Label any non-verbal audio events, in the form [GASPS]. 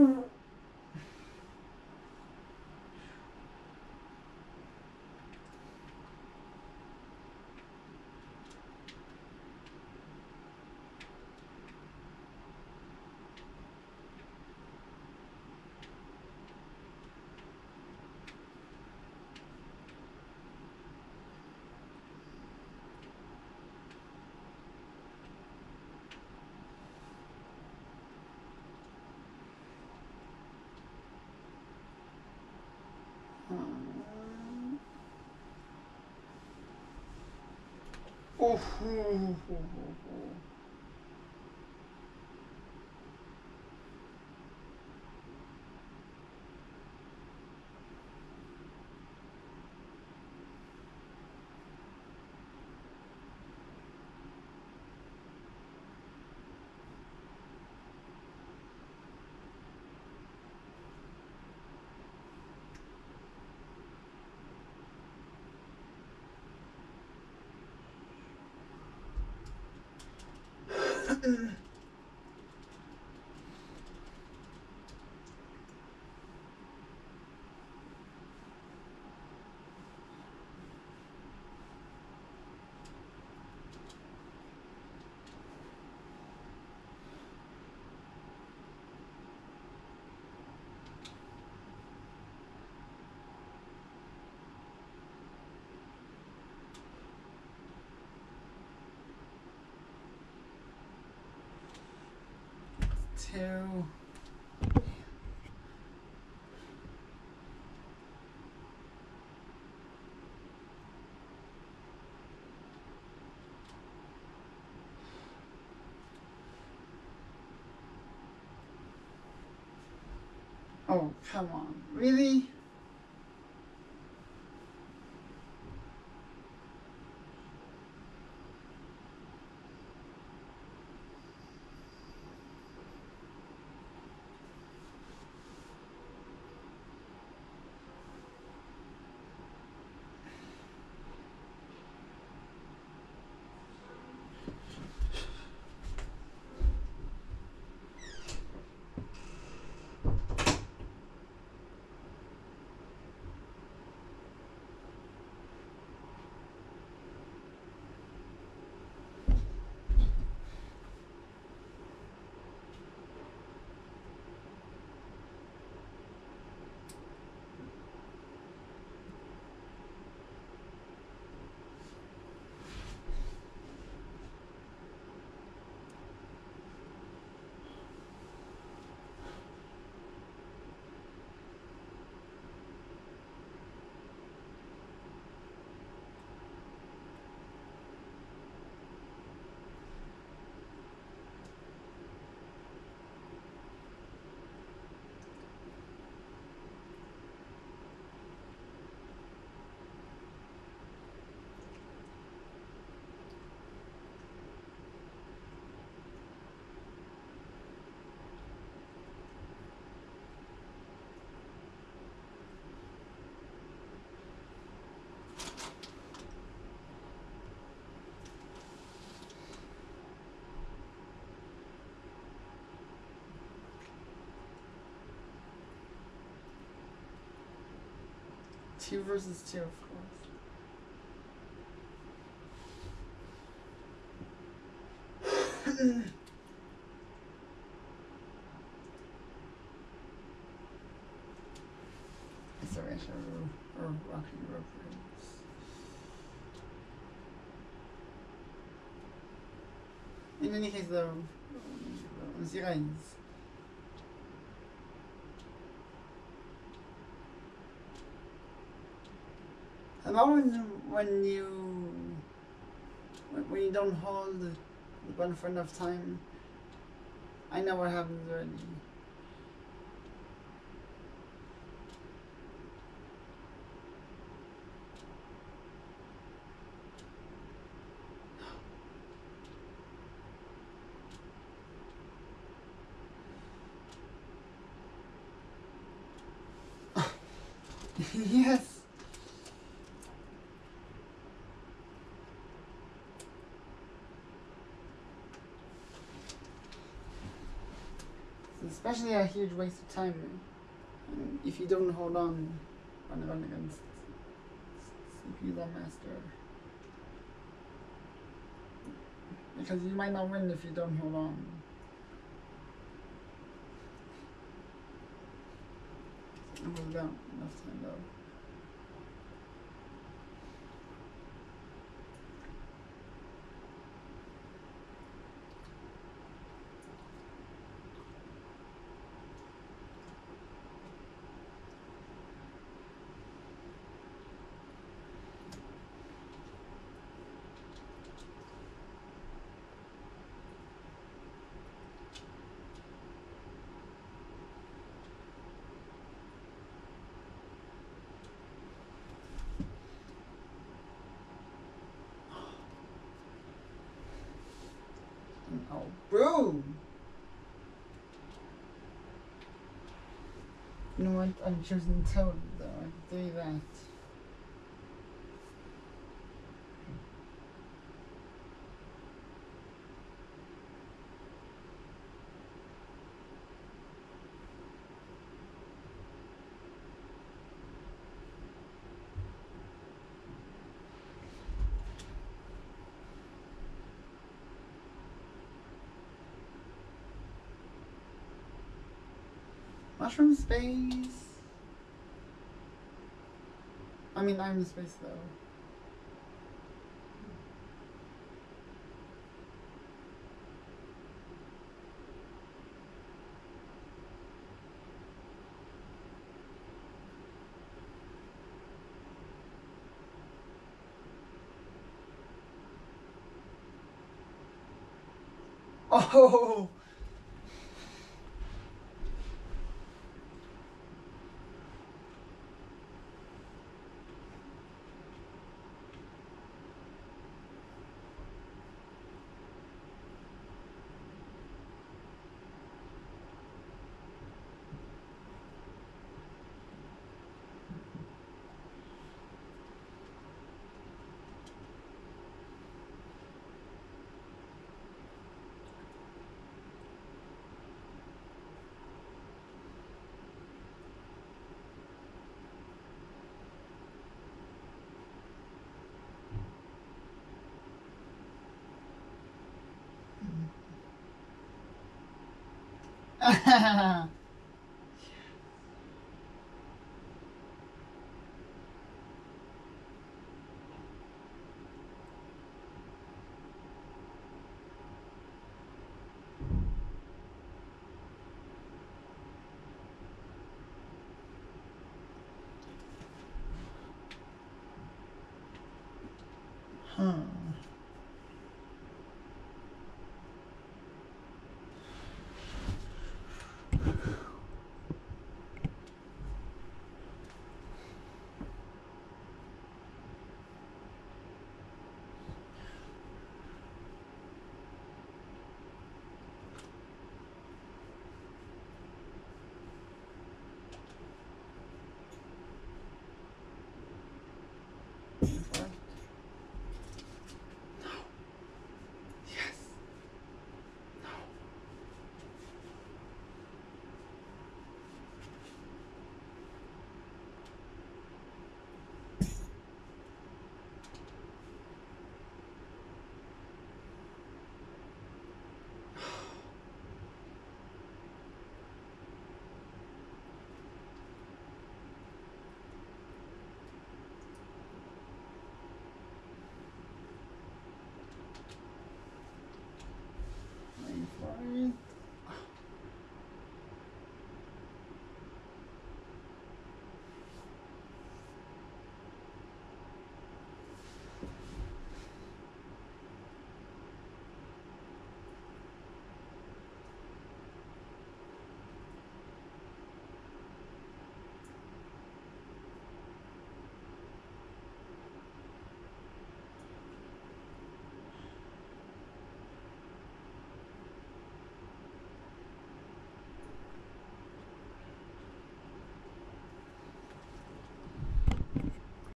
Mm-hmm. Oh. Uh... Two. Oh, come on. Really? Two versus two, of course. [COUGHS] Sorry, I should have or rocky rope. In any case, though, um, reins. And always when you when you don't hold the button for enough time, I know what happens already. [GASPS] yes. Especially a huge waste of time if you don't hold on run against CPU Zone Master. Because you might not win if you don't hold on. I was about enough time though. Oh, boom! You know what? I'm choosing Toad though. I can do that. Mushroom space. I mean, I'm in space though. Oh! Huh.